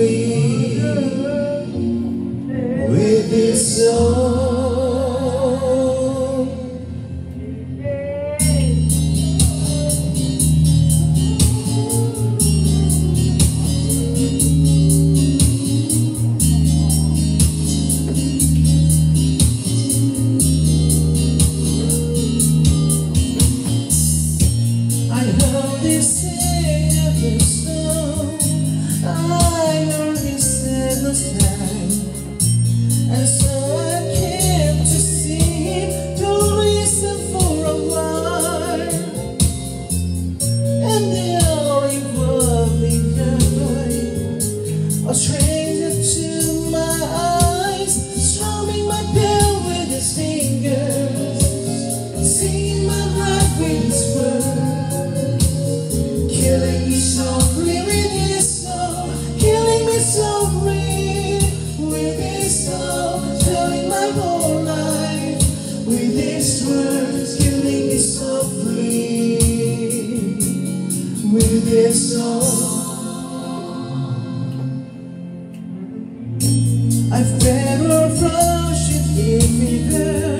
me with this song. I heard this say I've never thought she'd leave me there.